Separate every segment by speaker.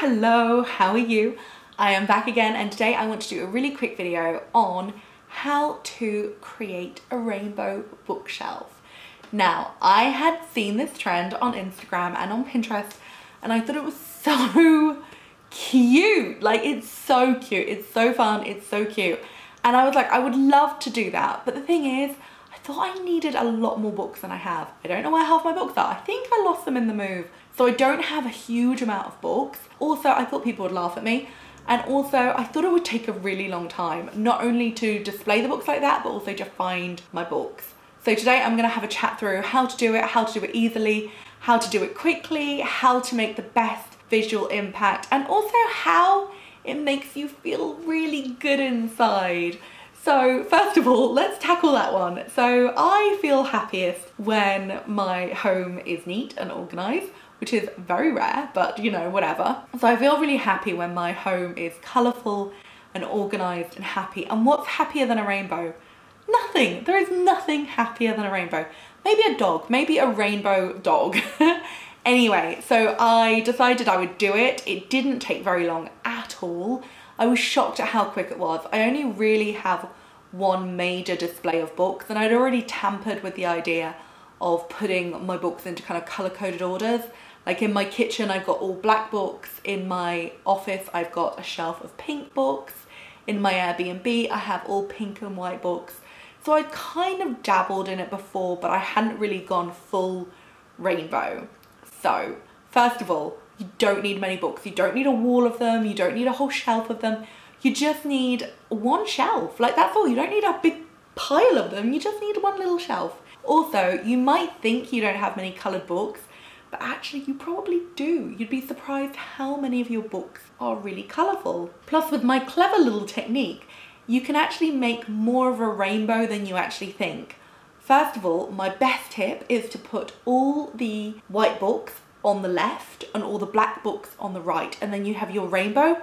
Speaker 1: hello, how are you? I am back again and today I want to do a really quick video on how to create a rainbow bookshelf. Now, I had seen this trend on Instagram and on Pinterest and I thought it was so cute. Like, it's so cute. It's so fun. It's so cute. And I was like, I would love to do that. But the thing is, thought I needed a lot more books than I have. I don't know where half my books are. I think I lost them in the move. So I don't have a huge amount of books. Also, I thought people would laugh at me. And also, I thought it would take a really long time, not only to display the books like that, but also to find my books. So today I'm gonna have a chat through how to do it, how to do it easily, how to do it quickly, how to make the best visual impact, and also how it makes you feel really good inside. So first of all, let's tackle that one. So I feel happiest when my home is neat and organized which is very rare, but you know, whatever. So I feel really happy when my home is colourful and organised and happy. And what's happier than a rainbow? Nothing. There is nothing happier than a rainbow. Maybe a dog, maybe a rainbow dog. anyway, so I decided I would do it. It didn't take very long at all. I was shocked at how quick it was. I only really have one major display of books and I'd already tampered with the idea of putting my books into kind of color coded orders like in my kitchen, I've got all black books. In my office, I've got a shelf of pink books. In my Airbnb, I have all pink and white books. So I'd kind of dabbled in it before, but I hadn't really gone full rainbow. So first of all, you don't need many books. You don't need a wall of them. You don't need a whole shelf of them. You just need one shelf. Like that's all. You don't need a big pile of them. You just need one little shelf. Also, you might think you don't have many colored books, but actually you probably do. You'd be surprised how many of your books are really colourful. Plus with my clever little technique, you can actually make more of a rainbow than you actually think. First of all, my best tip is to put all the white books on the left and all the black books on the right and then you have your rainbow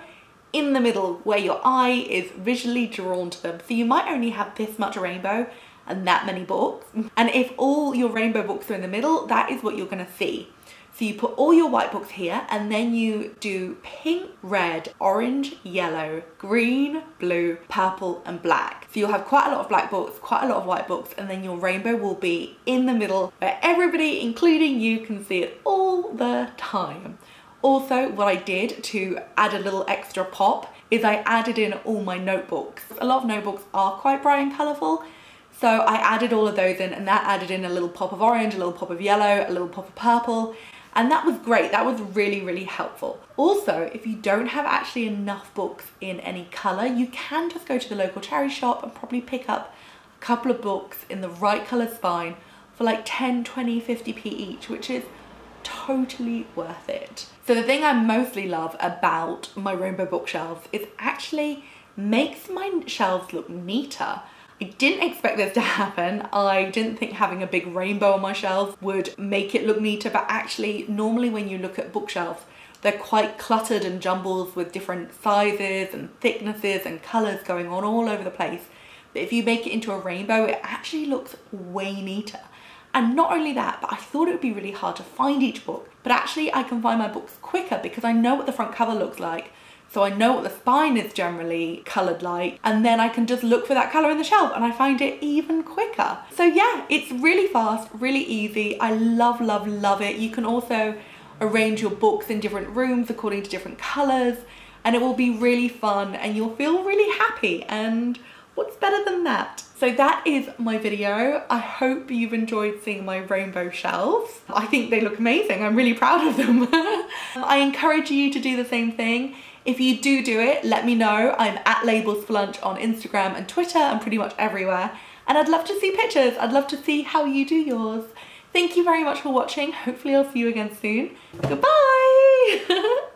Speaker 1: in the middle where your eye is visually drawn to them. So you might only have this much rainbow and that many books. And if all your rainbow books are in the middle, that is what you're gonna see. So you put all your white books here and then you do pink, red, orange, yellow, green, blue, purple and black. So you'll have quite a lot of black books, quite a lot of white books and then your rainbow will be in the middle where everybody, including you, can see it all the time. Also, what I did to add a little extra pop is I added in all my notebooks. A lot of notebooks are quite bright and colourful, so I added all of those in and that added in a little pop of orange, a little pop of yellow, a little pop of purple, and that was great. That was really, really helpful. Also, if you don't have actually enough books in any color, you can just go to the local charity shop and probably pick up a couple of books in the right color spine for like 10, 20, 50p each, which is totally worth it. So the thing I mostly love about my rainbow bookshelves is actually makes my shelves look neater. I didn't expect this to happen. I didn't think having a big rainbow on my shelf would make it look neater, but actually normally when you look at bookshelves, they're quite cluttered and jumbles with different sizes and thicknesses and colors going on all over the place. But if you make it into a rainbow, it actually looks way neater. And not only that, but I thought it would be really hard to find each book, but actually I can find my books quicker because I know what the front cover looks like so I know what the spine is generally coloured like and then I can just look for that colour in the shelf and I find it even quicker. So yeah, it's really fast, really easy. I love, love, love it. You can also arrange your books in different rooms according to different colours and it will be really fun and you'll feel really happy and what's better than that? So that is my video. I hope you've enjoyed seeing my rainbow shelves. I think they look amazing. I'm really proud of them. I encourage you to do the same thing. If you do do it, let me know. I'm at Labels for Lunch on Instagram and Twitter and pretty much everywhere. And I'd love to see pictures. I'd love to see how you do yours. Thank you very much for watching. Hopefully I'll see you again soon. Goodbye!